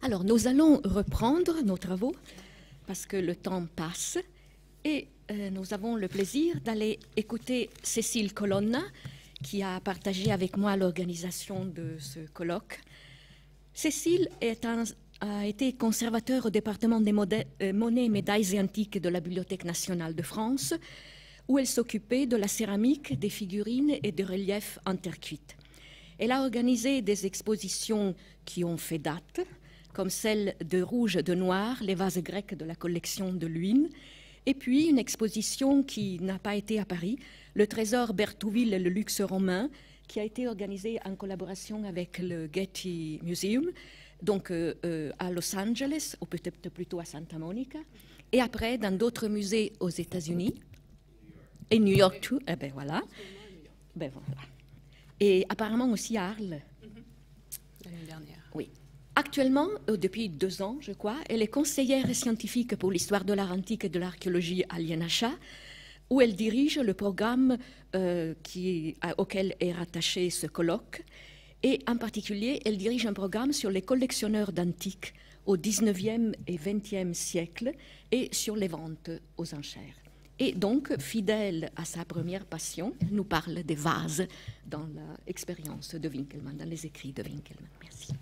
Alors, nous allons reprendre nos travaux parce que le temps passe et euh, nous avons le plaisir d'aller écouter Cécile Colonna qui a partagé avec moi l'organisation de ce colloque. Cécile a été conservateur au département des euh, monnaies, médailles et antiques de la Bibliothèque nationale de France, où elle s'occupait de la céramique, des figurines et des reliefs en terre cuite. Elle a organisé des expositions qui ont fait date, comme celle de Rouge de Noir, les vases grecs de la collection de Luynes, et puis une exposition qui n'a pas été à Paris, le trésor Berthouville et le luxe romain, qui a été organisée en collaboration avec le Getty Museum, donc euh, euh, à Los Angeles, ou peut-être plutôt à Santa Monica, et après dans d'autres musées aux États-Unis, et New York tout. Eh ben voilà. Ben voilà et apparemment aussi à Arles. L'année dernière. Actuellement, euh, depuis deux ans, je crois, elle est conseillère scientifique pour l'histoire de l'art antique et de l'archéologie à l'INHA, où elle dirige le programme euh, auquel est rattaché ce colloque. Et en particulier, elle dirige un programme sur les collectionneurs d'antiques au 19e et 20e siècle et sur les ventes aux enchères. Et donc, fidèle à sa première passion, nous parle des vases dans l'expérience de Winkelmann, dans les écrits de Winkelmann. Merci.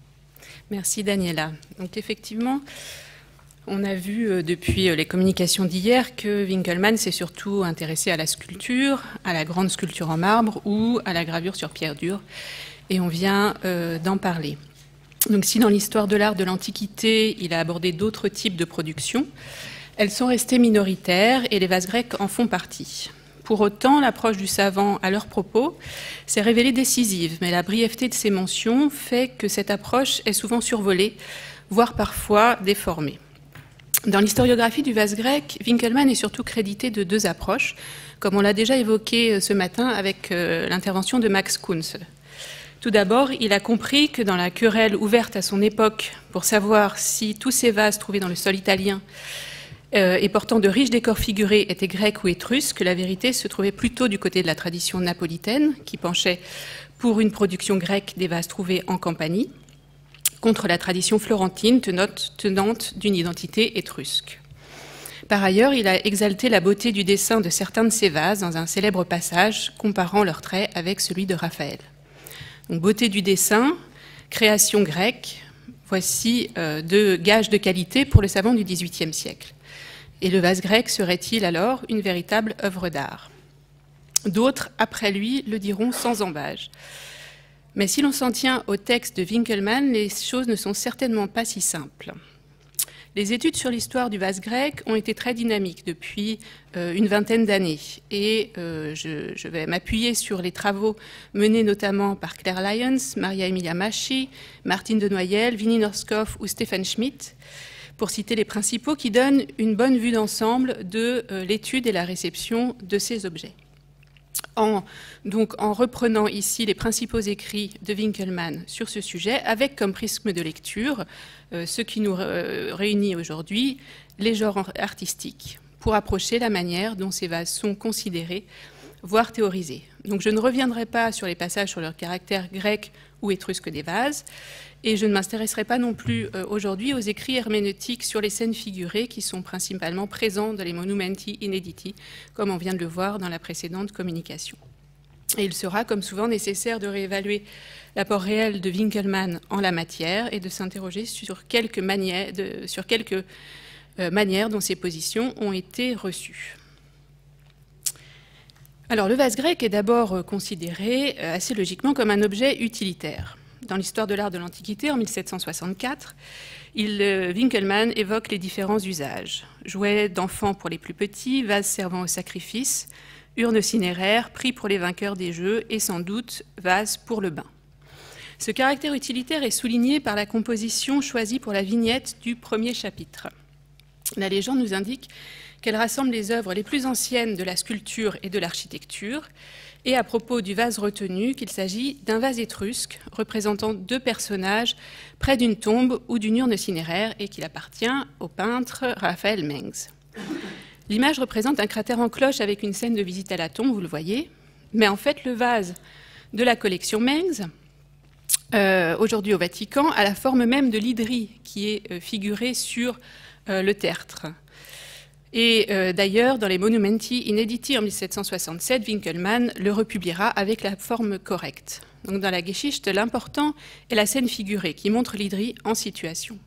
Merci Daniela. Donc effectivement, on a vu euh, depuis euh, les communications d'hier que Winkelmann s'est surtout intéressé à la sculpture, à la grande sculpture en marbre ou à la gravure sur pierre dure. Et on vient euh, d'en parler. Donc si dans l'histoire de l'art de l'Antiquité, il a abordé d'autres types de productions, elles sont restées minoritaires et les vases grecs en font partie. Pour autant, l'approche du savant à leur propos s'est révélée décisive, mais la brièveté de ces mentions fait que cette approche est souvent survolée, voire parfois déformée. Dans l'historiographie du vase grec, Winkelmann est surtout crédité de deux approches, comme on l'a déjà évoqué euh, ce matin avec euh, l'intervention de Max Kunz. Tout d'abord, il a compris que dans la querelle ouverte à son époque pour savoir si tous ces vases trouvés dans le sol italien euh, et portant de riches décors figurés étaient grecs ou étrusques, la vérité se trouvait plutôt du côté de la tradition napolitaine, qui penchait pour une production grecque des vases trouvés en Campanie, contre la tradition florentine tenante d'une identité étrusque. Par ailleurs, il a exalté la beauté du dessin de certains de ces vases dans un célèbre passage comparant leurs traits avec celui de Raphaël. beauté du dessin, création grecque, voici euh, deux gages de qualité pour le savant du XVIIIe siècle. Et le vase grec serait-il alors une véritable œuvre d'art? D'autres, après lui, le diront sans embâge. Mais si l'on s'en tient au texte de Winkelmann, les choses ne sont certainement pas si simples. Les études sur l'histoire du vase grec ont été très dynamiques depuis euh, une vingtaine d'années et euh, je, vais m'appuyer sur les travaux menés notamment par Claire Lyons, Maria Emilia Maschi, Martine de Noyel, Vinnie Norskov ou Stephen Schmidt pour citer les principaux, qui donnent une bonne vue d'ensemble de euh, l'étude et la réception de ces objets. En, reprenant ici les principaux écrits de Winkelmann sur ce sujet, avec comme prisme de lecture euh, ce qui nous euh, réunit aujourd'hui, les genres artistiques, pour approcher la manière dont ces vases sont considérés, voire théorisés. Je ne reviendrai pas sur les passages sur leur caractère grec ou étrusque des vases, et je ne m'intéresserai pas non plus euh, aujourd'hui aux écrits herméneutiques sur les scènes figurées qui sont principalement présents dans les Monumenti Inediti, comme on vient de le voir dans la précédente communication. Et il sera, comme souvent, nécessaire de réévaluer l'apport réel de Winkelmann en la matière et de s'interroger sur quelques, manières, euh, manières dont ces positions ont été reçues. Alors, le vase grec est d'abord euh, considéré assez logiquement comme un objet utilitaire dans l'histoire de l'art de l'Antiquité, en 1764, il, euh, Winkelmann évoque les différents usages. Jouets d'enfants pour les plus petits, vases servant au sacrifice, urnes cinéraires, prix pour les vainqueurs des jeux et sans doute vases pour le bain. Ce caractère utilitaire est souligné par la composition choisie pour la vignette du premier chapitre. La légende nous indique qu'elle rassemble les œuvres les plus anciennes de la sculpture et de l'architecture, et à propos du vase retenu qu'il s'agit d'un vase étrusque représentant deux personnages près d'une tombe ou d'une urne cinéraire et qu'il appartient au peintre Raphaël Mengs. L'image représente un cratère en cloche avec une scène de visite à la tombe, vous le voyez, mais en fait le vase de la collection Mengs aujourd'hui au Vatican, à la forme même de l'hydrie qui est figurée sur le tertre. Et d'ailleurs, dans les Monumenti Inediti en 1767, Winkelmann le republiera avec la forme correcte. Donc dans la Geschichte, l'important est la scène figurée qui montre l'hydrie en situation.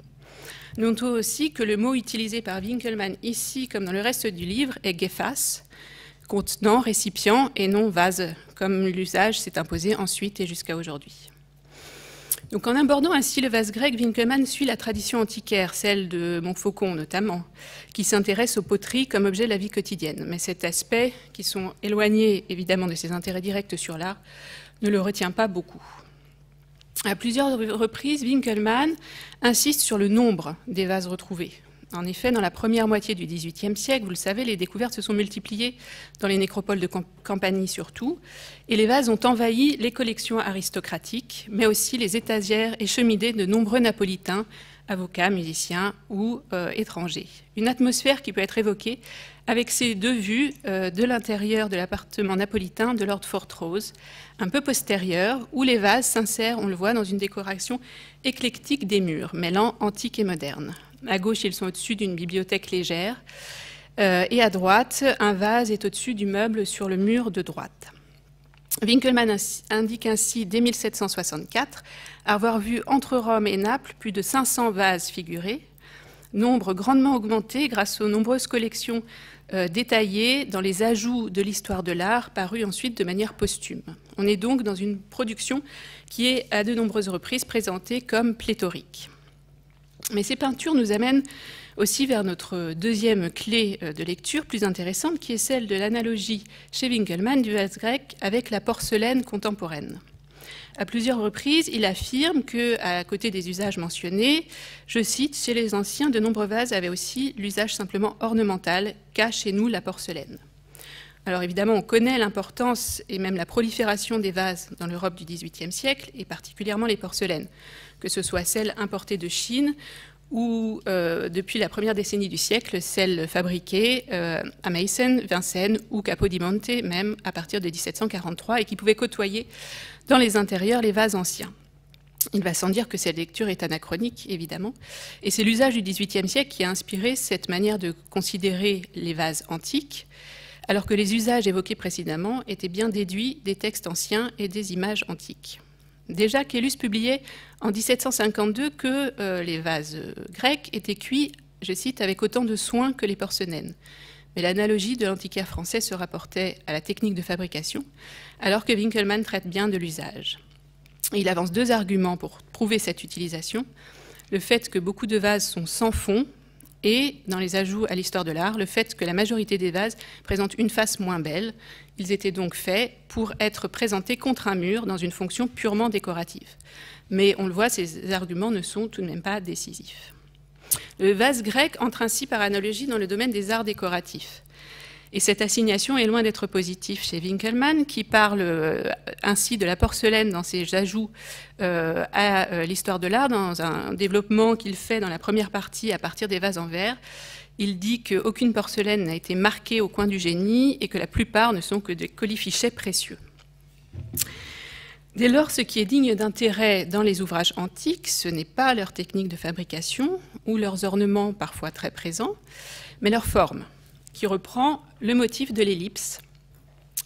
Notons aussi que le mot utilisé par Winkelmann ici, comme dans le reste du livre, est Gefas, contenant récipient et non vase, comme l'usage s'est imposé ensuite et jusqu'à aujourd'hui. Donc en abordant ainsi le vase grec, Winkelmann suit la tradition antiquaire, celle de Montfaucon notamment, qui s'intéresse aux poteries comme objet de la vie quotidienne. Mais cet aspect, qui sont éloignés évidemment de ses intérêts directs sur l'art, ne le retient pas beaucoup. À plusieurs reprises, Winkelmann insiste sur le nombre des vases retrouvés. En effet, dans la première moitié du XVIIIe siècle, vous le savez, les découvertes se sont multipliées dans les nécropoles de Campanie surtout, et les vases ont envahi les collections aristocratiques, mais aussi les étagères et cheminées de nombreux Napolitains, avocats, musiciens ou euh, étrangers. Une atmosphère qui peut être évoquée avec ces deux vues euh, de l'intérieur de l'appartement napolitain de Lord Fortrose, un peu postérieur, où les vases s'insèrent, on le voit, dans une décoration éclectique des murs, mêlant antique et moderne. À gauche, ils sont au-dessus d'une bibliothèque légère, euh, et à droite, un vase est au-dessus du meuble sur le mur de droite. Winkelmann indique ainsi dès 1764 avoir vu entre Rome et Naples plus de 500 vases figurés, nombre grandement augmenté grâce aux nombreuses collections euh, détaillé dans les ajouts de l'histoire de l'art parus ensuite de manière posthume. On est donc dans une production qui est à de nombreuses reprises présentée comme pléthorique. Mais ces peintures nous amènent aussi vers notre deuxième clé euh, de lecture plus intéressante, qui est celle de l'analogie chez Winkelmann du vase grec avec la porcelaine contemporaine. À plusieurs reprises, il affirme que, à côté des usages mentionnés, je cite, chez les anciens, de nombreux vases avaient aussi l'usage simplement ornemental qu'a chez nous la porcelaine. Alors évidemment, on connaît l'importance et même la prolifération des vases dans l'Europe du XVIIIe siècle, et particulièrement les porcelaines, que ce soit celles importées de Chine ou euh, depuis la première décennie du siècle, celles fabriquées euh, à Meissen, Vincennes ou Capodimonte, même à partir de 1743, et qui pouvaient côtoyer dans les intérieurs les vases anciens. Il va sans dire que cette lecture est anachronique, évidemment, et c'est l'usage du XVIIIe siècle qui a inspiré cette manière de considérer les vases antiques, alors que les usages évoqués précédemment étaient bien déduits des textes anciens et des images antiques. Déjà, Caylus publiait en 1752 que euh, les vases grecs étaient cuits, je cite, avec autant de soin que les porcelaines. Mais l'analogie de l'antiquaire français se rapportait à la technique de fabrication, alors que Winkelmann traite bien de l'usage. Il avance deux arguments pour prouver cette utilisation. Le fait que beaucoup de vases sont sans fond et, dans les ajouts à l'histoire de l'art, le fait que la majorité des vases présentent une face moins belle. Ils étaient donc faits pour être présentés contre un mur dans une fonction purement décorative. Mais on le voit, ces arguments ne sont tout de même pas décisifs. Le vase grec entre ainsi par analogie dans le domaine des arts décoratifs. Et cette assignation est loin d'être positive chez Winkelmann, qui parle euh, ainsi de la porcelaine dans ses ajouts euh, à euh, l'histoire de l'art, dans un développement qu'il fait dans la première partie à partir des vases en verre. Il dit qu'aucune porcelaine n'a été marquée au coin du génie et que la plupart ne sont que des colifichets précieux. Dès lors, ce qui est digne d'intérêt dans les ouvrages antiques, ce n'est pas leur technique de fabrication ou leurs ornements parfois très présents, mais leur forme qui reprend le motif de l'ellipse,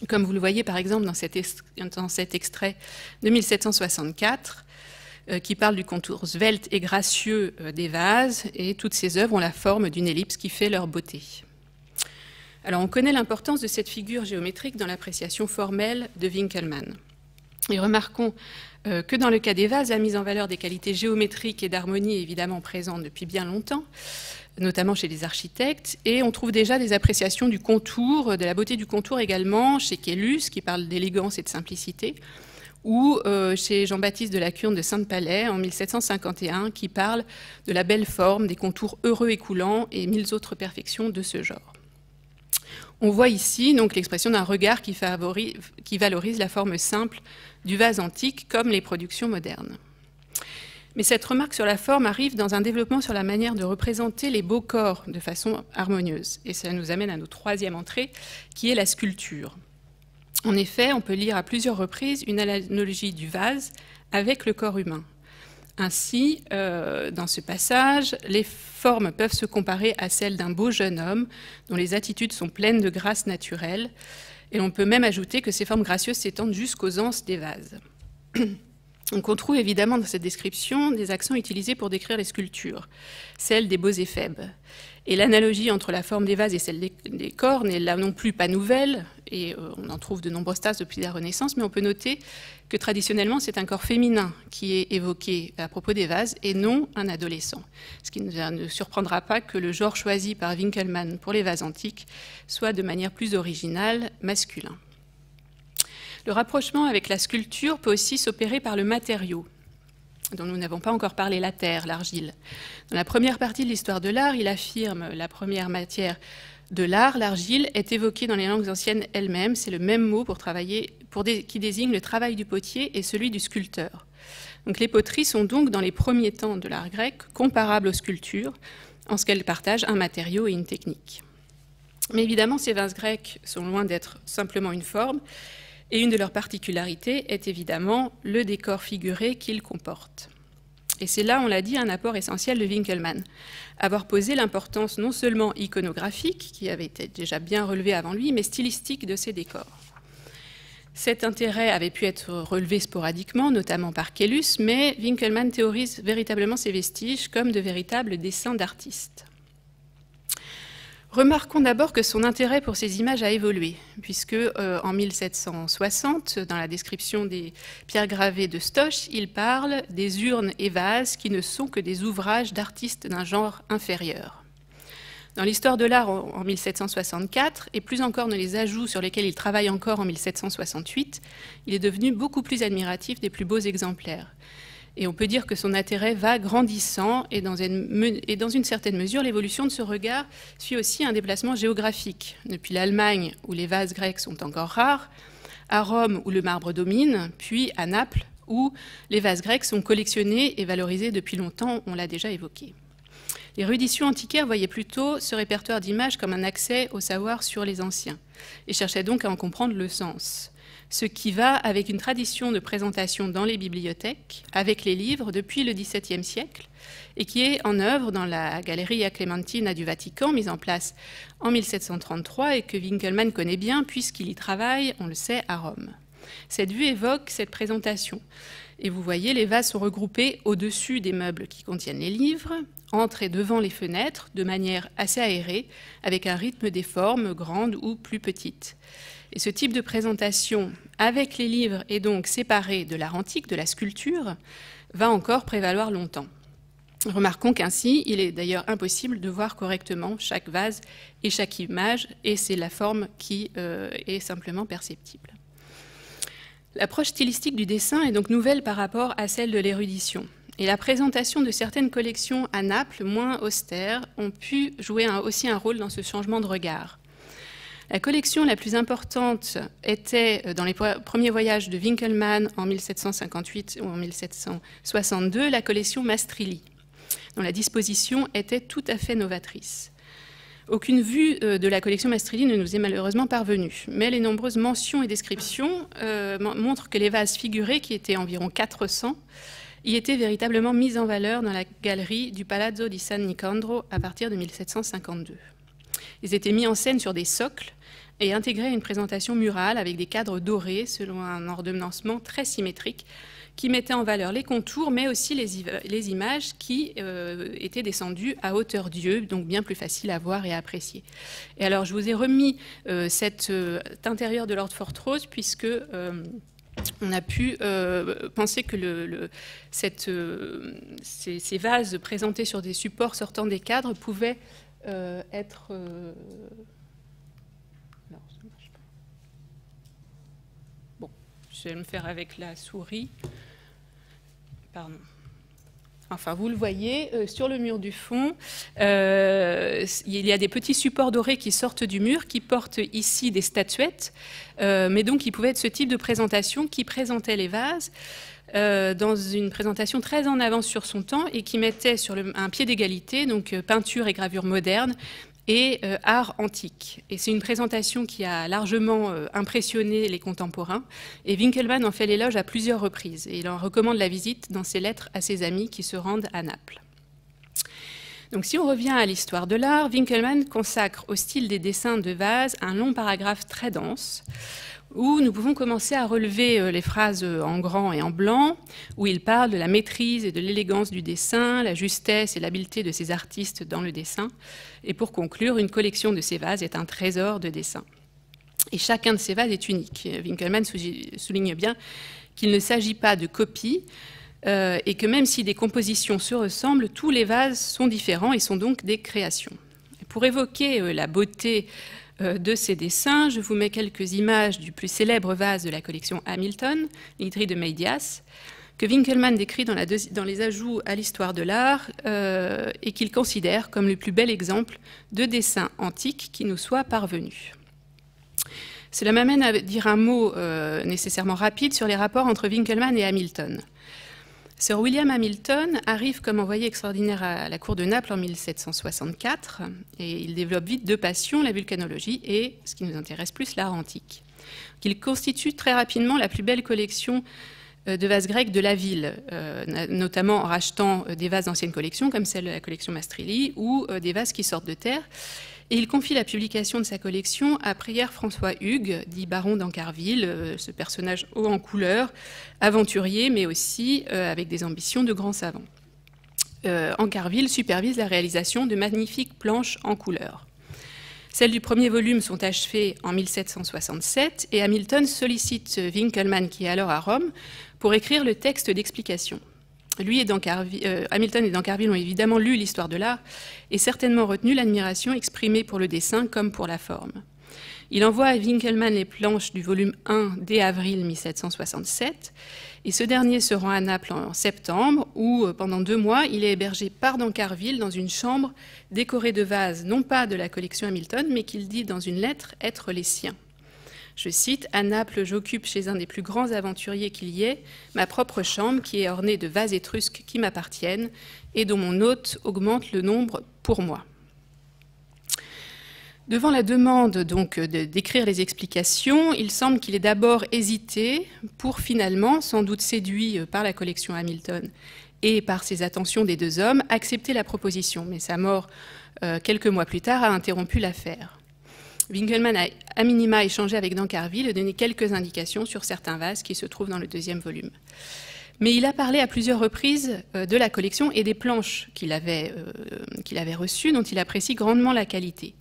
comme vous le voyez par exemple dans cet, extrait de 1764, euh, qui parle du contour svelte et gracieux euh, des vases, et toutes ces œuvres ont la forme d'une ellipse qui fait leur beauté. Alors on connaît l'importance de cette figure géométrique dans l'appréciation formelle de Winkelmann. Et remarquons euh, que dans le cas des vases, la mise en valeur des qualités géométriques et d'harmonie évidemment présente depuis bien longtemps, notamment chez les architectes, et on trouve déjà des appréciations du contour, de la beauté du contour également chez Kellus, qui parle d'élégance et de simplicité, ou euh, chez Jean-Baptiste de la Curne de Sainte-Palais en 1751, qui parle de la belle forme, des contours heureux et coulants, et mille autres perfections de ce genre. On voit ici donc l'expression d'un regard qui, qui valorise la forme simple du vase antique comme les productions modernes. Mais cette remarque sur la forme arrive dans un développement sur la manière de représenter les beaux corps de façon harmonieuse. Et ça nous amène à notre troisième entrée, qui est la sculpture. En effet, on peut lire à plusieurs reprises une analogie du vase avec le corps humain. Ainsi, euh, dans ce passage, les formes peuvent se comparer à celles d'un beau jeune homme dont les attitudes sont pleines de grâce naturelle, et on peut même ajouter que ces formes gracieuses s'étendent jusqu'aux anses des vases. On trouve évidemment dans cette description des accents utilisés pour décrire les sculptures, celles des beaux éphèbes. Et l'analogie entre la forme des vases et celle des, corps n'est là non plus pas nouvelle, et euh, on en trouve de nombreuses tasses depuis la Renaissance, mais on peut noter que traditionnellement c'est un corps féminin qui est évoqué à propos des vases et non un adolescent. Ce qui ne surprendra pas que le genre choisi par Winkelmann pour les vases antiques soit de manière plus originale masculin. Le rapprochement avec la sculpture peut aussi s'opérer par le matériau dont nous n'avons pas encore parlé, la terre, l'argile. Dans la première partie de l'histoire de l'art, il affirme la première matière de l'art, l'argile, est évoquée dans les langues anciennes elles-mêmes. C'est le même mot qui désigne le travail du potier et celui du sculpteur. Les poteries sont donc, dans les premiers temps de l'art grec, comparables aux sculptures, en ce qu'elles partagent un matériau et une technique. Mais évidemment, ces vases grecs sont loin d'être simplement une forme. Et une de leurs particularités est évidemment le décor figuré qu'ils comportent. Et c'est là, on l'a dit, un apport essentiel de Winkelmann. Avoir posé l'importance non seulement iconographique, qui avait été déjà bien relevée avant lui, mais stylistique de ces décors. Cet intérêt avait pu être relevé sporadiquement, notamment par Kellus, mais Winkelmann théorise véritablement ces vestiges comme de véritables dessins d'artistes. Remarquons d'abord que son intérêt pour ces images a évolué, puisque euh, en 1760, dans la description des pierres gravées de Stoch, il parle des urnes et vases qui ne sont que des ouvrages d'artistes d'un genre inférieur. Dans l'histoire de l'art en 1764, et plus encore dans les ajouts sur lesquels il travaille encore en 1768, il est devenu beaucoup plus admiratif des plus beaux exemplaires. Et on peut dire que son intérêt va grandissant et dans une, certaine mesure, l'évolution de ce regard suit aussi un déplacement géographique. Depuis l'Allemagne, où les vases grecs sont encore rares, à Rome, où le marbre domine, puis à Naples, où les vases grecs sont collectionnés et valorisés depuis longtemps, on l'a déjà évoqué. L'érudition antiquaire voyait plutôt ce répertoire d'images comme un accès au savoir sur les anciens et cherchait donc à en comprendre le sens ce qui va avec une tradition de présentation dans les bibliothèques, avec les livres depuis le XVIIe siècle, et qui est en œuvre dans la Galleria Clementina du Vatican, mise en place en 1733 et que Winkelmann connaît bien puisqu'il y travaille, on le sait, à Rome. Cette vue évoque cette présentation. Et vous voyez, les vases sont regroupés au-dessus des meubles qui contiennent les livres, entre et devant les fenêtres, de manière assez aérée, avec un rythme des formes grandes ou plus petites. Et ce type de présentation avec les livres et donc séparé de l'art antique, de la sculpture, va encore prévaloir longtemps. Remarquons qu'ainsi, il est d'ailleurs impossible de voir correctement chaque vase et chaque image, et c'est la forme qui euh, est simplement perceptible. L'approche stylistique du dessin est donc nouvelle par rapport à celle de l'érudition. Et la présentation de certaines collections à Naples, moins austères, ont pu jouer aussi un rôle dans ce changement de regard. La collection la plus importante était euh, dans les premiers voyages de Winkelmann en 1758 ou en 1762, la collection Mastrilli, dont la disposition était tout à fait novatrice. Aucune vue euh, de la collection Mastrilli ne nous est malheureusement parvenue, mais les nombreuses mentions et descriptions euh, montrent que les vases figurés, qui étaient environ 400, y étaient véritablement mis en valeur dans la galerie du Palazzo di San Nicandro à partir de 1752. Ils étaient mis en scène sur des socles et intégrés à une présentation murale avec des cadres dorés selon un ordonnancement très symétrique qui mettait en valeur les contours, mais aussi les, images qui euh, étaient descendues à hauteur d'yeux, donc bien plus facile à voir et à apprécier. Et alors, je vous ai remis euh, cet euh, intérieur de Lord Fortrose, puisque on a pu penser que ces, ces, vases présentés sur des supports sortant des cadres pouvaient euh, être... Euh, non, ça marche pas. Bon, je vais me faire avec la souris. Pardon. Enfin, vous le voyez, euh, sur le mur du fond, il y a des petits supports dorés qui sortent du mur, qui portent ici des statuettes, mais donc il pouvait être ce type de présentation qui présentait les vases. Euh, dans une présentation très en avance sur son temps et qui mettait sur un pied d'égalité, donc euh, peinture et gravure moderne, et euh, art antique. Et c'est une présentation qui a largement impressionné les contemporains. Et Winkelmann en fait l'éloge à plusieurs reprises. Et il en recommande la visite dans ses lettres à ses amis qui se rendent à Naples. Donc si on revient à l'histoire de l'art, Winkelmann consacre au style des dessins de vase un long paragraphe très dense où nous pouvons commencer à relever euh, les phrases euh, en grand et en blanc, où il parle de la maîtrise et de l'élégance du dessin, la justesse et l'habileté de ces artistes dans le dessin. Et pour conclure, une collection de ces vases est un trésor de dessin. Et chacun de ces vases est unique. Winkelmann souligne bien qu'il ne s'agit pas de copies, euh, et que même si des compositions se ressemblent, tous les vases sont différents et sont donc des créations. pour évoquer la beauté de ces dessins, je vous mets quelques images du plus célèbre vase de la collection Hamilton, l'Hydrie de Meidias, que Winkelmann décrit dans, les ajouts à l'histoire de l'art euh, et qu'il considère comme le plus bel exemple de dessin antique qui nous soit parvenu. Cela m'amène à dire un mot euh, nécessairement rapide sur les rapports entre Winkelmann et Hamilton. Sir William Hamilton arrive comme envoyé extraordinaire à la cour de Naples en 1764 et il développe vite deux passions, la vulcanologie et, ce qui nous intéresse plus, l'art antique. Il constitue très rapidement la plus belle collection euh, de vases grecs de la ville, euh, notamment en rachetant euh, des vases d'anciennes collections comme celle de la collection Mastrilli ou des vases qui sortent de terre et il confie la publication de sa collection à Prière François Hugues, dit baron d'Ancarville, euh, ce personnage haut en couleur, aventurier, mais aussi euh, avec des ambitions de grand savant. Euh, Ancarville supervise la réalisation de magnifiques planches en couleur. Celles du premier volume sont achevées en 1767 et Hamilton sollicite Winkelmann, qui est alors à Rome, pour écrire le texte d'explication. Lui et euh, Hamilton et Dancarville ont évidemment lu l'histoire de l'art et certainement retenu l'admiration exprimée pour le dessin comme pour la forme. Il envoie à Winkelmann les planches du volume 1 dès avril 1767 et ce dernier se rend à Naples en septembre où, euh, pendant deux mois, il est hébergé par Dancarville dans une chambre décorée de vases, non pas de la collection Hamilton, mais qu'il dit dans une lettre être les siens. Je cite, À Naples, j'occupe chez un des plus grands aventuriers qu'il y ait ma propre chambre qui est ornée de vases étrusques qui m'appartiennent et dont mon hôte augmente le nombre pour moi. Devant la demande donc d'écrire les explications, il semble qu'il ait d'abord hésité pour finalement, sans doute séduit par la collection Hamilton et par ses attentions des deux hommes, accepter la proposition. Mais sa mort, euh, quelques mois plus tard, a interrompu l'affaire. Winkelmann a à minima échangé avec Dancarville et donné quelques indications sur certains vases qui se trouvent dans le deuxième volume. Mais il a parlé à plusieurs reprises euh, de la collection et des planches qu'il avait, euh, reçues, dont il apprécie grandement la qualité.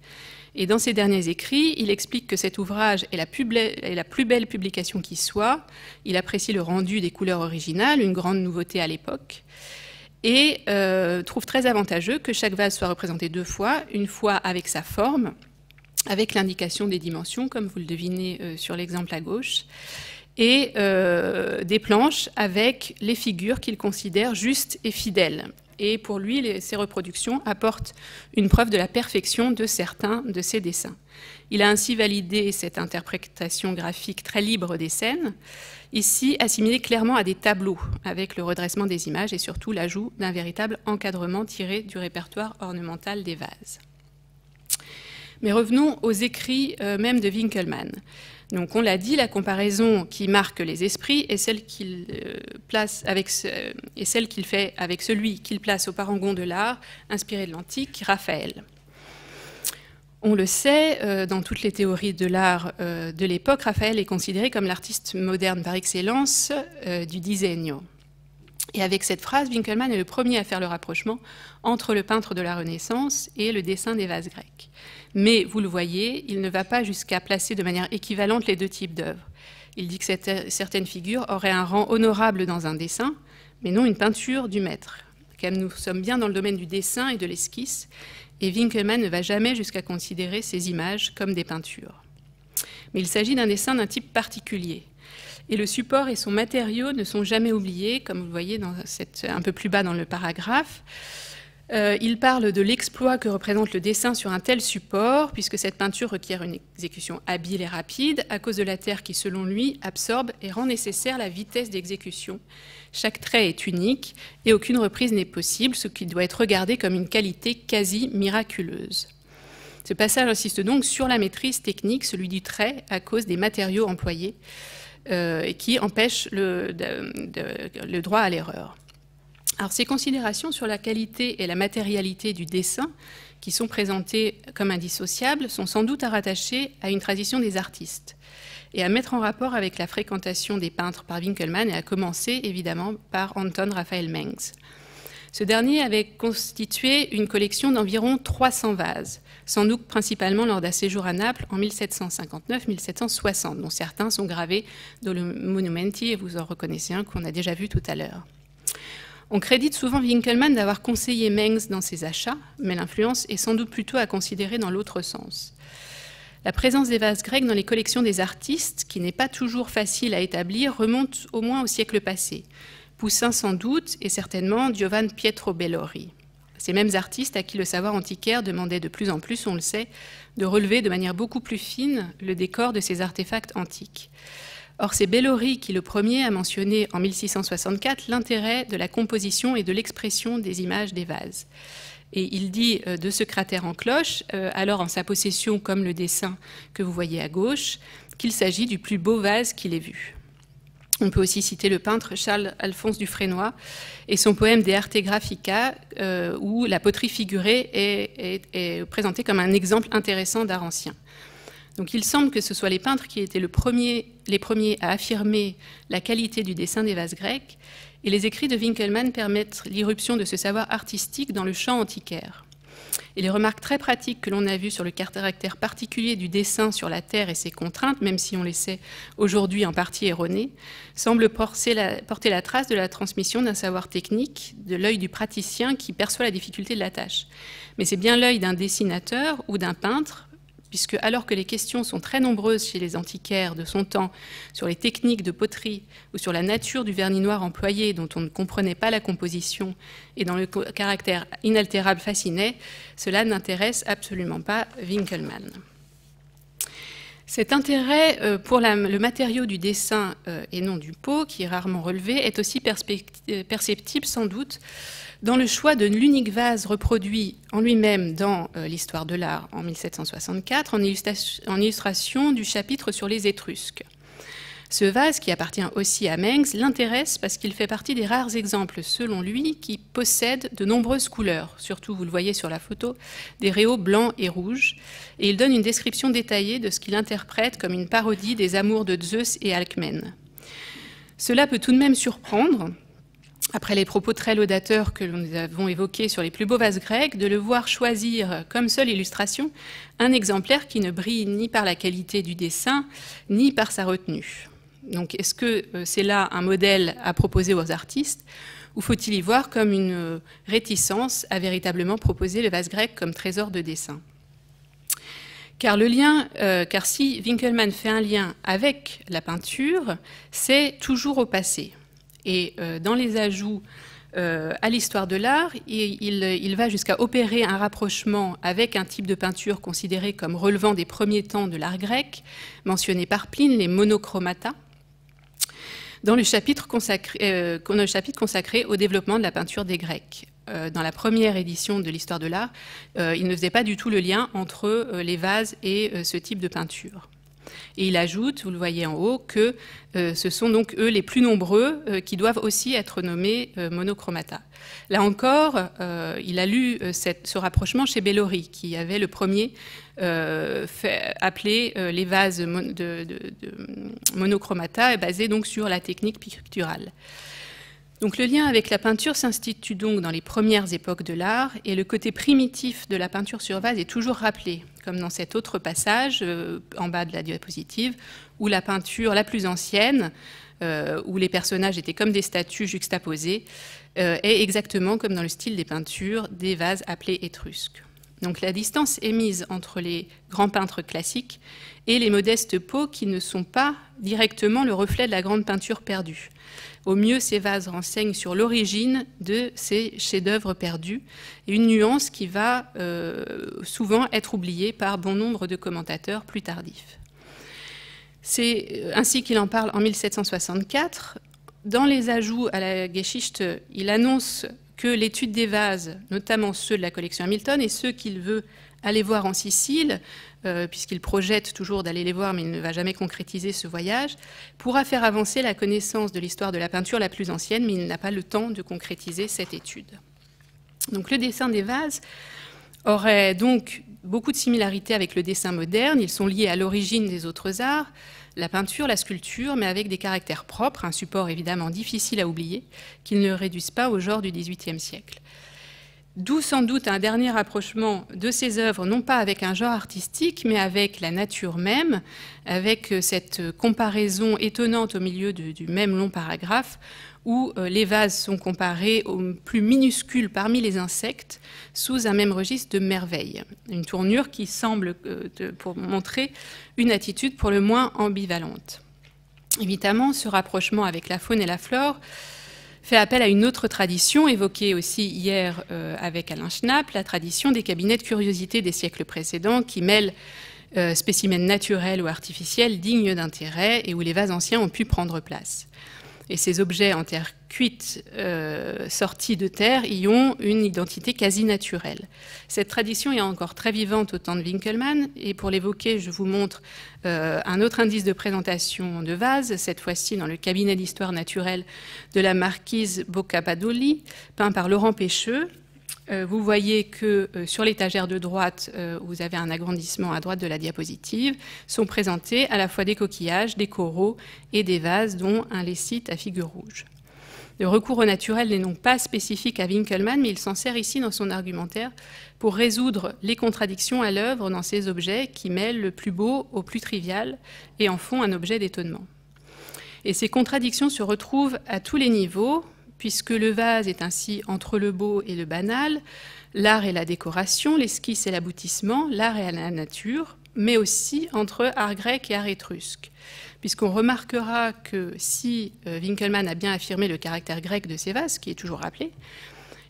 Et dans ses derniers écrits, il explique que cet ouvrage est la, est la plus belle publication qui soit. Il apprécie le rendu des couleurs originales, une grande nouveauté à l'époque et euh, trouve très avantageux que chaque vase soit représenté deux fois, une fois avec sa forme avec l'indication des dimensions, comme vous le devinez euh, sur l'exemple à gauche, et euh, des planches avec les figures qu'il considère justes et fidèles. Et pour lui, ces reproductions apportent une preuve de la perfection de certains de ses dessins. Il a ainsi validé cette interprétation graphique très libre des scènes, ici assimilée clairement à des tableaux, avec le redressement des images et surtout l'ajout d'un véritable encadrement tiré du répertoire ornemental des vases. Mais revenons aux écrits euh, même de Winkelmann. Donc, on l'a dit, la comparaison qui marque les esprits est celle qu'il euh, place avec celle qu'il fait avec celui qu'il place au parangon de l'art, inspiré de l'antique, Raphaël. On le sait, euh, dans toutes les théories de l'art de l'époque, Raphaël est considéré comme l'artiste moderne par excellence du disegno. Et avec cette phrase, Winkelmann est le premier à faire le rapprochement entre le peintre de la Renaissance et le dessin des vases grecs. Mais vous le voyez, il ne va pas jusqu'à placer de manière équivalente les deux types d'œuvres. Il dit que certaines figures auraient un rang honorable dans un dessin, mais non une peinture du maître. Car nous sommes bien dans le domaine du dessin et de l'esquisse, et Winkelmann ne va jamais jusqu'à considérer ces images comme des peintures. Mais il s'agit d'un dessin d'un type particulier. Et le support et son matériau ne sont jamais oubliés, comme vous le voyez un peu plus bas dans le paragraphe. Euh, il parle de l'exploit que représente le dessin sur un tel support, puisque cette peinture requiert une exécution habile et rapide, à cause de la terre qui, selon lui, absorbe et rend nécessaire la vitesse d'exécution. Chaque trait est unique et aucune reprise n'est possible, ce qui doit être regardé comme une qualité quasi miraculeuse. Ce passage insiste donc sur la maîtrise technique, celui du trait, à cause des matériaux employés, euh, qui empêchent le, le droit à l'erreur. Alors ces considérations sur la qualité et la matérialité du dessin, qui sont présentées comme indissociables, sont sans doute à rattacher à une tradition des artistes et à mettre en rapport avec la fréquentation des peintres par Winkelmann et à commencer évidemment par Anton Raphael Mengs. Ce dernier avait constitué une collection d'environ 300 vases, sans doute principalement lors d'un séjour à Naples en 1759-1760, dont certains sont gravés dans le Monumenti, et vous en reconnaissez un qu'on a déjà vu tout à l'heure. On crédite souvent Winkelmann d'avoir conseillé Mengs dans ses achats, mais l'influence est sans doute plutôt à considérer dans l'autre sens. La présence des vases grecs dans les collections des artistes, qui n'est pas toujours facile à établir, remonte au moins au siècle passé. Poussin sans doute et certainement Giovan Pietro Bellori. Ces mêmes artistes à qui le savoir antiquaire demandait de plus en plus, on le sait, de relever de manière beaucoup plus fine le décor de ces artefacts antiques. Or, c'est Bellori qui, le premier, a mentionné en 1664 l'intérêt de la composition et de l'expression des images des vases. Et il dit euh, de ce cratère en cloche, euh, alors en sa possession comme le dessin que vous voyez à gauche, qu'il s'agit du plus beau vase qu'il ait vu. On peut aussi citer le peintre Charles-Alphonse Dufresnoy et son poème De Arte Graphica, euh, où la poterie figurée est, présentée comme un exemple intéressant d'art ancien. Donc il semble que ce soit les peintres qui étaient les premiers à affirmer la qualité du dessin des vases grecs, et les écrits de Winkelmann permettent l'irruption de ce savoir artistique dans le champ antiquaire. Et les remarques très pratiques que l'on a vues sur le caractère particulier du dessin sur la terre et ses contraintes, même si on les sait aujourd'hui en partie erronées, semblent porter la, porter la trace de la transmission d'un savoir technique, de l'œil du praticien qui perçoit la difficulté de la tâche. Mais c'est bien l'œil d'un dessinateur ou d'un peintre puisque alors que les questions sont très nombreuses chez les antiquaires de son temps sur les techniques de poterie ou sur la nature du vernis noir employé dont on ne comprenait pas la composition et dont le caractère inaltérable fascinait, cela n'intéresse absolument pas Winkelmann. Cet intérêt euh, pour le matériau du dessin euh, et non du pot, qui est rarement relevé, est aussi euh, perceptible sans doute dans le choix de l'unique vase reproduit en lui-même dans l'histoire de l'art en 1764, en illustration, du chapitre sur les Étrusques. Ce vase, qui appartient aussi à Mengs, l'intéresse parce qu'il fait partie des rares exemples, selon lui, qui possèdent de nombreuses couleurs, surtout, vous le voyez sur la photo, des réaux blancs et rouges, et il donne une description détaillée de ce qu'il interprète comme une parodie des amours de Zeus et Alcmène. Cela peut tout de même surprendre, après les propos très laudateurs que nous avons évoqués sur les plus beaux vases grecs, de le voir choisir comme seule illustration un exemplaire qui ne brille ni par la qualité du dessin, ni par sa retenue. Donc est-ce que euh, c'est là un modèle à proposer aux artistes ou faut-il y voir comme une réticence à véritablement proposer le vase grec comme trésor de dessin? Car le lien, euh, car si Winkelmann fait un lien avec la peinture, c'est toujours au passé. Et euh, dans les ajouts euh, à l'histoire de l'art, il, va jusqu'à opérer un rapprochement avec un type de peinture considéré comme relevant des premiers temps de l'art grec, mentionné par Pline, les monochromata, dans le chapitre consacré, euh, au développement de la peinture des Grecs. dans la première édition de l'histoire de l'art, il ne faisait pas du tout le lien entre les vases et ce type de peinture. Et il ajoute, vous le voyez en haut, que euh, ce sont donc eux les plus nombreux euh, qui doivent aussi être nommés euh, monochromata. Là encore, il a lu ce rapprochement chez Bellori, qui avait le premier fait, appelé les vases monochromata, basé donc sur la technique picturale. Donc le lien avec la peinture s'institue donc dans les premières époques de l'art et le côté primitif de la peinture sur vase est toujours rappelé, comme dans cet autre passage euh, en bas de la diapositive, où la peinture la plus ancienne, euh, où les personnages étaient comme des statues juxtaposées, euh, est exactement comme dans le style des peintures des vases appelés étrusques. Donc la distance est mise entre les grands peintres classiques et les modestes pots qui ne sont pas directement le reflet de la grande peinture perdue. Au mieux, ces vases renseignent sur l'origine de ces chefs-d'œuvre perdus, une nuance qui va euh, souvent être oubliée par bon nombre de commentateurs plus tardifs. C'est euh, ainsi qu'il en parle en 1764. Dans les ajouts à la Geschichte, il annonce que l'étude des vases, notamment ceux de la collection Hamilton et ceux qu'il veut aller voir en Sicile, euh, puisqu'il projette toujours d'aller les voir, mais il ne va jamais concrétiser ce voyage, pourra faire avancer la connaissance de l'histoire de la peinture la plus ancienne, mais il n'a pas le temps de concrétiser cette étude. Donc le dessin des vases aurait donc beaucoup de similarités avec le dessin moderne. Ils sont liés à l'origine des autres arts, la peinture, la sculpture, mais avec des caractères propres, un support évidemment difficile à oublier, qu'ils ne réduisent pas au genre du XVIIIe siècle. D'où sans doute un dernier rapprochement de ces œuvres, non pas avec un genre artistique, mais avec la nature même, avec euh, cette comparaison étonnante au milieu du même long paragraphe, où euh, les vases sont comparés aux plus minuscules parmi les insectes, sous un même registre de merveille. Une tournure qui semble euh, pour montrer une attitude pour le moins ambivalente. Évidemment, ce rapprochement avec la faune et la flore fait appel à une autre tradition évoquée aussi hier euh, avec Alain Schnapp, la tradition des cabinets de curiosité des siècles précédents qui mêlent euh, spécimens naturels ou artificiels dignes d'intérêt et où les vases anciens ont pu prendre place et ces objets en terre cuite euh, sortis de terre y ont une identité quasi naturelle. Cette tradition est encore très vivante au temps de Winkelmann, et pour l'évoquer, je vous montre euh, un autre indice de présentation de vase, cette fois-ci dans le cabinet d'histoire naturelle de la marquise Boccapadoli, peint par Laurent Pêcheux, euh, vous voyez que euh, sur l'étagère de droite, euh, vous avez un agrandissement à droite de la diapositive, sont présentés à la fois des coquillages, des coraux et des vases, dont un lécite à figure rouge. Le recours au naturel n'est donc pas spécifique à Winkelmann, mais il s'en sert ici dans son argumentaire pour résoudre les contradictions à l'œuvre dans ces objets qui mêlent le plus beau au plus trivial et en font un objet d'étonnement. Et ces contradictions se retrouvent à tous les niveaux, puisque le vase est ainsi entre le beau et le banal, l'art et la décoration, l'esquisse et l'aboutissement, l'art et la nature, mais aussi entre art grec et art étrusque. Puisqu'on remarquera que si euh, Winkelmann a bien affirmé le caractère grec de ces vases, qui est toujours rappelé,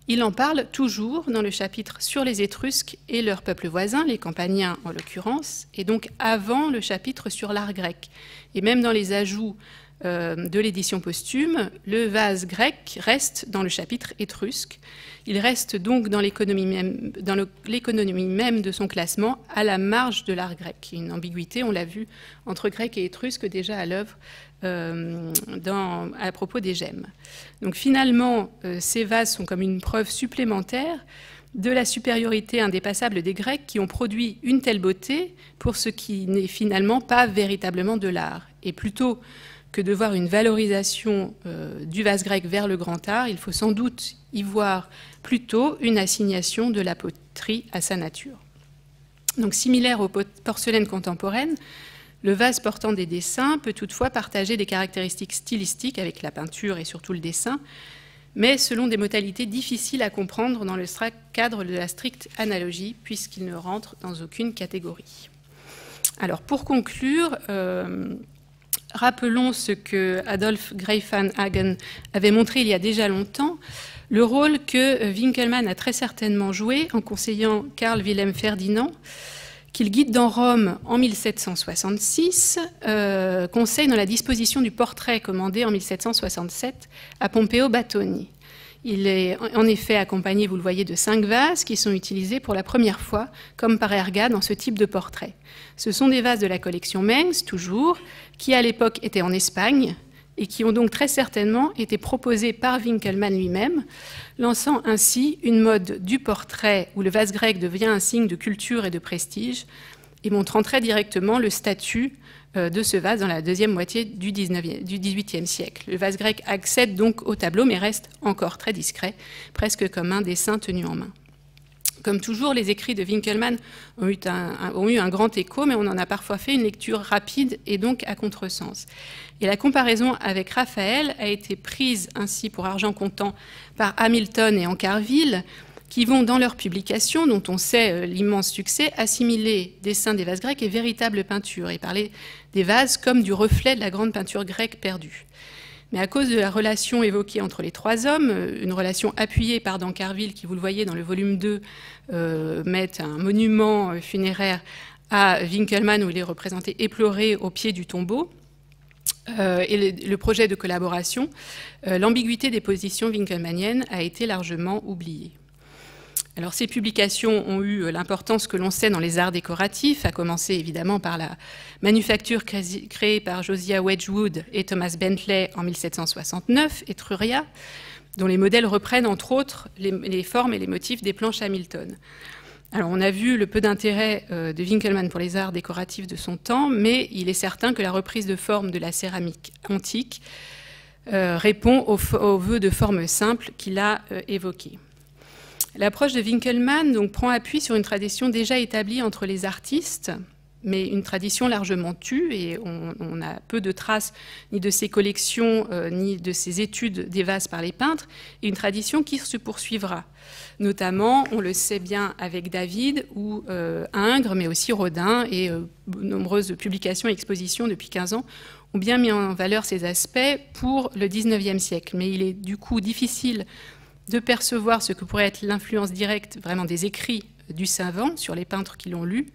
il en parle toujours dans le chapitre sur les Étrusques et leurs peuples voisins, les Campaniens en l'occurrence, et donc avant le chapitre sur l'art grec. Et même dans les ajouts euh, de l'édition posthume, le vase grec reste dans le chapitre étrusque. Il reste donc dans l'économie même, de son classement à la marge de l'art grec. Une ambiguïté, on l'a vu, entre grec et étrusque déjà à l'œuvre euh, à propos des gemmes. Donc finalement, euh, ces vases sont comme une preuve supplémentaire de la supériorité indépassable des Grecs qui ont produit une telle beauté pour ce qui n'est finalement pas véritablement de l'art. Et plutôt que de voir une valorisation euh, du vase grec vers le grand art, il faut sans doute y voir plutôt une assignation de la poterie à sa nature. Donc similaire aux porcelaines contemporaines, le vase portant des dessins peut toutefois partager des caractéristiques stylistiques avec la peinture et surtout le dessin, mais selon des modalités difficiles à comprendre dans le cadre de la stricte analogie, puisqu'il ne rentre dans aucune catégorie. Alors pour conclure, euh, Rappelons ce que Adolf Greifenhagen avait montré il y a déjà longtemps, le rôle que Winkelmann a très certainement joué en conseillant Karl Wilhelm Ferdinand, qu'il guide dans Rome en 1766, euh, conseille dans la disposition du portrait commandé en 1767 à Pompeo Battoni. Il est en effet accompagné, vous le voyez, de cinq vases qui sont utilisés pour la première fois comme par Erga dans ce type de portrait. Ce sont des vases de la collection Mengs, toujours, qui à l'époque étaient en Espagne et qui ont donc très certainement été proposés par Winkelmann lui-même, lançant ainsi une mode du portrait où le vase grec devient un signe de culture et de prestige et montrant très directement le statut de ce vase dans la deuxième moitié du, XVIIIe siècle. Le vase grec accède donc au tableau, mais reste encore très discret, presque comme un dessin tenu en main. Comme toujours, les écrits de Winkelmann ont eu, un, grand écho, mais on en a parfois fait une lecture rapide et donc à contresens. Et la comparaison avec Raphaël a été prise ainsi pour argent comptant par Hamilton et Ancarville, qui vont, dans leurs publications, dont on sait euh, l'immense succès, assimiler dessins des vases grecs et véritables peintures, et parler des vases comme du reflet de la grande peinture grecque perdue. Mais à cause de la relation évoquée entre les trois hommes, euh, une relation appuyée par Dancarville, qui, vous le voyez dans le volume 2, euh, met un monument funéraire à Winkelmann où il est représenté éploré au pied du tombeau, et le, projet de collaboration, l'ambiguïté des positions winkelmanniennes a été largement oubliée. Alors ces publications ont eu l'importance que l'on sait dans les arts décoratifs, à commencer évidemment par la manufacture créée par Josiah Wedgwood et Thomas Bentley en 1769, Etruria, dont les modèles reprennent entre autres les formes et les motifs des planches Hamilton. Alors, on a vu le peu d'intérêt euh, de Winkelmann pour les arts décoratifs de son temps, mais il est certain que la reprise de forme de la céramique antique euh, répond aux, vœux de forme simple qu'il a euh, évoqués. L'approche de Winkelmann prend appui sur une tradition déjà établie entre les artistes, mais une tradition largement tue, et on, a peu de traces ni de ses collections, ni de ses études des vases par les peintres, et une tradition qui se poursuivra notamment, on le sait bien avec David ou euh, Ingres, mais aussi Rodin, et euh, nombreuses publications et expositions depuis 15 ans ont bien mis en valeur ces aspects pour le 19e siècle. Mais il est du coup difficile de percevoir ce que pourrait être l'influence directe vraiment des écrits du savant sur les peintres qui l'ont lu,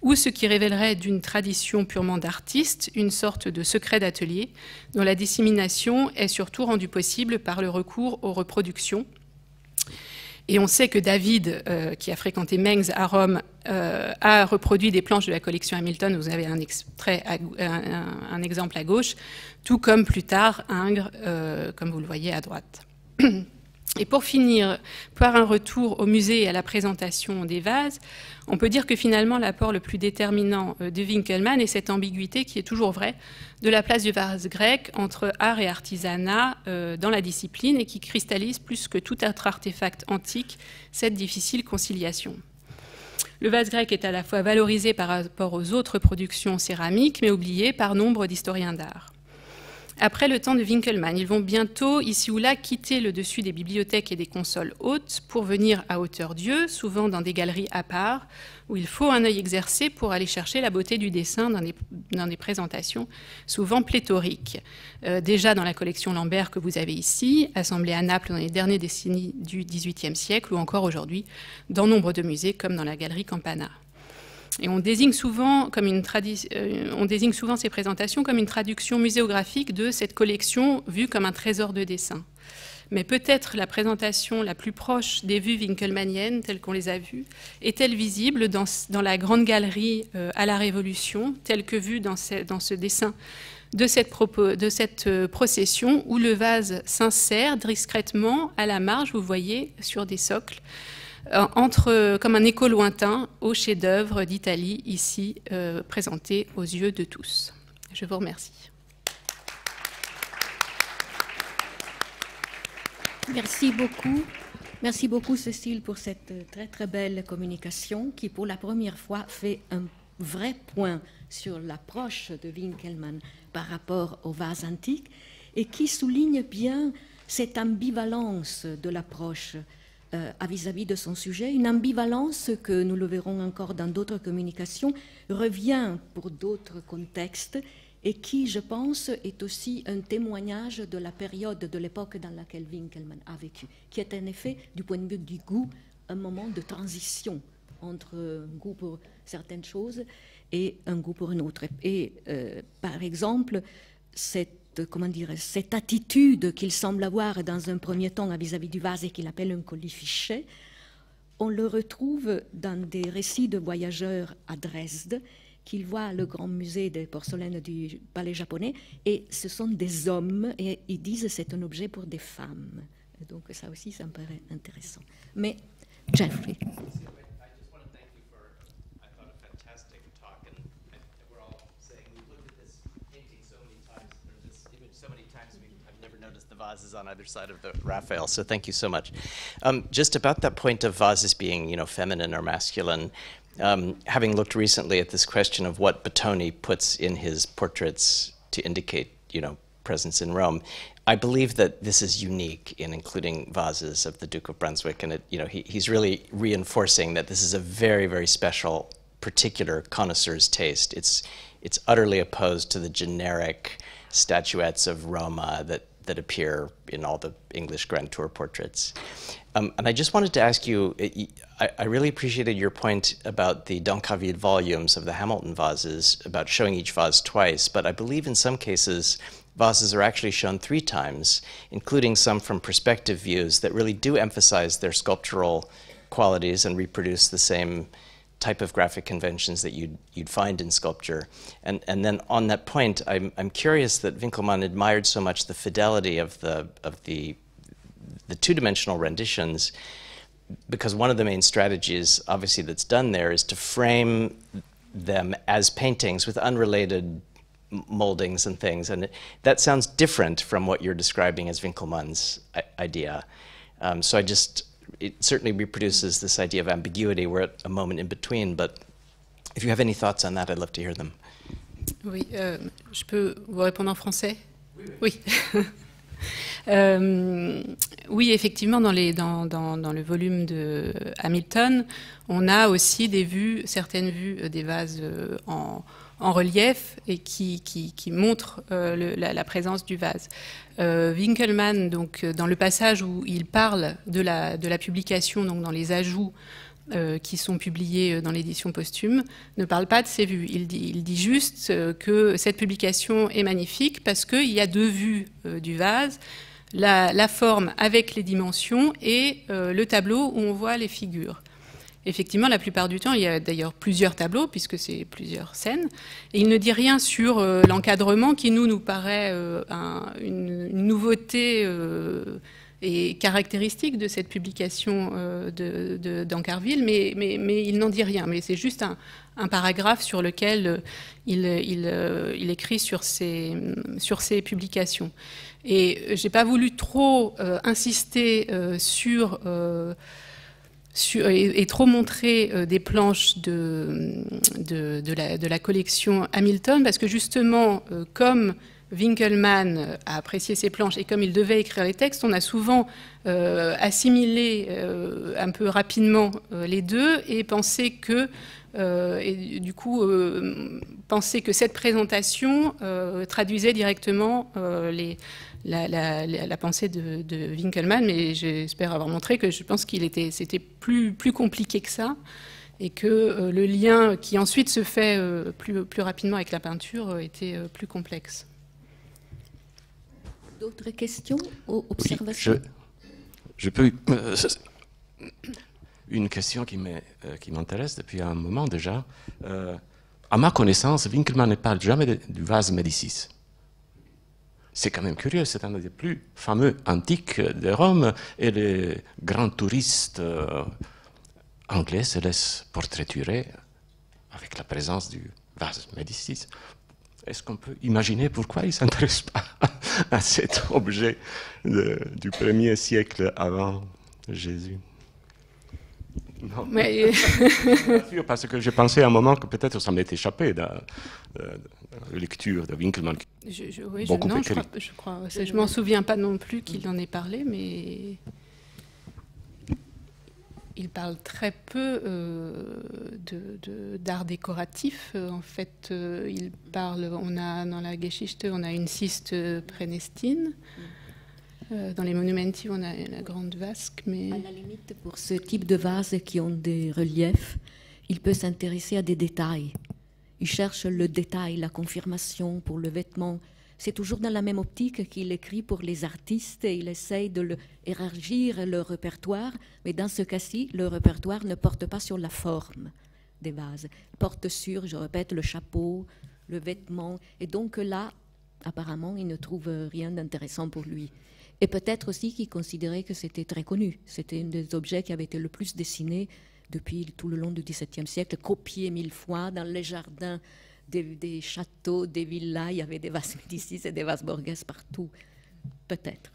ou ce qui révélerait d'une tradition purement d'artiste une sorte de secret d'atelier dont la dissémination est surtout rendue possible par le recours aux reproductions et on sait que David, euh, qui a fréquenté Mengs à Rome, euh, a reproduit des planches de la collection Hamilton. Vous avez un, extrait exemple à gauche, tout comme plus tard Ingres, euh, comme vous le voyez à droite. Et pour finir par un retour au musée et à la présentation des vases, on peut dire que finalement l'apport le plus déterminant euh, de Winkelmann est cette ambiguïté qui est toujours vraie de la place du vase grec entre art et artisanat euh, dans la discipline et qui cristallise plus que tout autre artefact antique cette difficile conciliation. Le vase grec est à la fois valorisé par rapport aux autres productions céramiques, mais oublié par nombre d'historiens d'art après le temps de Winkelmann. Ils vont bientôt, ici ou là, quitter le dessus des bibliothèques et des consoles hautes pour venir à hauteur Dieu, souvent dans des galeries à part, où il faut un œil exercé pour aller chercher la beauté du dessin dans des, présentations souvent pléthoriques. Euh, déjà dans la collection Lambert que vous avez ici, assemblée à Naples dans les dernières décennies du XVIIIe siècle, ou encore aujourd'hui dans nombre de musées comme dans la galerie Campana. Et on désigne, souvent comme une euh, on désigne souvent ces présentations comme une traduction muséographique de cette collection vue comme un trésor de dessin. Mais peut-être la présentation la plus proche des vues winkelmanniennes, telles qu'on les a vues, est-elle visible dans, la grande galerie euh, à la Révolution, telle que vue dans ce, dessin de cette, euh, procession, où le vase s'insère discrètement à la marge, vous voyez, sur des socles, entre, comme un écho lointain au chef-d'œuvre d'Italie, ici euh, présenté aux yeux de tous. Je vous remercie. Merci beaucoup. Merci beaucoup, Cécile, pour cette très très belle communication qui, pour la première fois, fait un vrai point sur l'approche de Winkelmann par rapport au vase antique et qui souligne bien cette ambivalence de l'approche euh, vis-à-vis de son sujet, une ambivalence que nous le verrons encore dans d'autres communications, revient pour d'autres contextes et qui, je pense, est aussi un témoignage de la période, de l'époque dans laquelle Winkelmann a vécu, qui est en effet, du point de vue du goût, un moment de transition entre un goût pour certaines choses et un goût pour une autre. Et euh, par exemple, cette comment dire, cette attitude qu'il semble avoir dans un premier temps vis-à-vis du vase et qu'il appelle un colifichet, on le retrouve dans des récits de voyageurs à Dresde qu'il voit le grand musée des porcelaines du palais japonais et ce sont des hommes et ils disent c'est un objet pour des femmes. donc ça aussi, ça me paraît intéressant. Mais Jeffrey. Vases on either side of the Raphael. So thank you so much. Um, just about that point of vases being, you know, feminine or masculine. Um, having looked recently at this question of what Battoni puts in his portraits to indicate, you know, presence in Rome, I believe that this is unique in including vases of the Duke of Brunswick, and it, you know, he, he's really reinforcing that this is a very, very special, particular connoisseur's taste. It's it's utterly opposed to the generic statuettes of Roma that that appear in all the English Grand Tour portraits. Um, and I just wanted to ask you, I, I, really appreciated your point about the d'Ancarville volumes of the Hamilton vases, about showing each vase twice, but I believe in some cases vases are actually shown three times, including some from perspective views that really do emphasize their sculptural qualities and reproduce the same type of graphic conventions that you'd, you'd find in sculpture. And, and then on that point, I'm, I'm curious that Winkelmann admired so much the fidelity of the, of the the two-dimensional renditions because one of the main strategies obviously that's done there is to frame them as paintings with unrelated moldings and things and it, that sounds different from what you're describing as Winkelmann's idea um, so I just it certainly reproduces this idea of ambiguity. We're at a moment in between but if you have any thoughts on that I'd love to hear them. Oui, euh, je peux vous répondre en français? Oui. Euh, oui, effectivement, dans, les, dans, dans, le volume de Hamilton, on a aussi des vues, certaines vues euh, des vases euh, en, en relief et qui, qui montrent la, présence du vase. Winkelmann, donc, dans le passage où il parle de la, publication, donc dans les ajouts qui sont publiés dans l'édition posthume, ne parle pas de ces vues. Il dit, juste que cette publication est magnifique parce qu'il y a deux vues du vase la, forme avec les dimensions et euh, le tableau où on voit les figures. Effectivement, la plupart du temps, il y a d'ailleurs plusieurs tableaux, puisque c'est plusieurs scènes. Et il ne dit rien sur euh, l'encadrement qui, nous, nous paraît euh, une, nouveauté et caractéristique de cette publication d'Ancarville, mais, il n'en dit rien. Mais c'est juste un, paragraphe sur lequel il, écrit sur ses, sur ses publications. Et euh, j'ai pas voulu trop euh, insister euh, sur, sur et, trop montrer des planches de, de, la, collection Hamilton, parce que justement, comme Winkelmann a apprécié ces planches et comme il devait écrire les textes, on a souvent assimilé un peu rapidement les deux et pensé que et du coup penser que cette présentation traduisait directement les, la, pensée de, de, Winkelmann, mais j'espère avoir montré que je pense qu'il était, c'était plus, plus compliqué que ça, et que euh, le lien qui ensuite se fait euh, plus, plus rapidement avec la peinture euh, était plus complexe. D'autres questions ou observations? je, peux. une question qui m'intéresse depuis un moment déjà. à ma connaissance, Winkelmann ne parle jamais du vase Médicis. C'est quand même curieux, c'est un des plus fameux antiques de Rome et les grands touristes euh, anglais se laissent portraiturer avec la présence du vase Médicis. Est-ce qu'on peut imaginer pourquoi ils ne s'intéressent pas à cet objet du premier siècle avant Jésus? Non. Mais... parce que j'ai pensé à un moment que peut-être ça m'est échappé de, la lecture de Winkelmann. Je, je, oui, je, non, je, crois, je, crois, je m'en souviens pas non plus qu'il en ait parlé, mais il parle très peu euh, d'art de, décoratif. En fait, euh, il parle, on a dans la Geschichte, on a une ciste prénestine. Mm. Euh, dans les monumenti, on a la grande vasque, mais... À la limite, pour ce type de vases qui ont des reliefs, il peut s'intéresser à des détails. Il cherche le détail, la confirmation pour le vêtement. C'est toujours dans la même optique qu'il écrit pour les artistes et il essaye de le, répertoire, mais dans ce cas-ci, le répertoire ne porte pas sur la forme des vases, il porte sur, je répète, le chapeau, le vêtement, et donc là, apparemment, il ne trouve rien d'intéressant pour lui. Et peut-être aussi qu'il considérait que c'était très connu. C'était un des objets qui avait été le plus dessiné depuis tout le long du XVIIe siècle, copié mille fois dans les jardins des, châteaux, des villas. Il y avait des vases Médicis et des vases Borghese partout. Peut-être.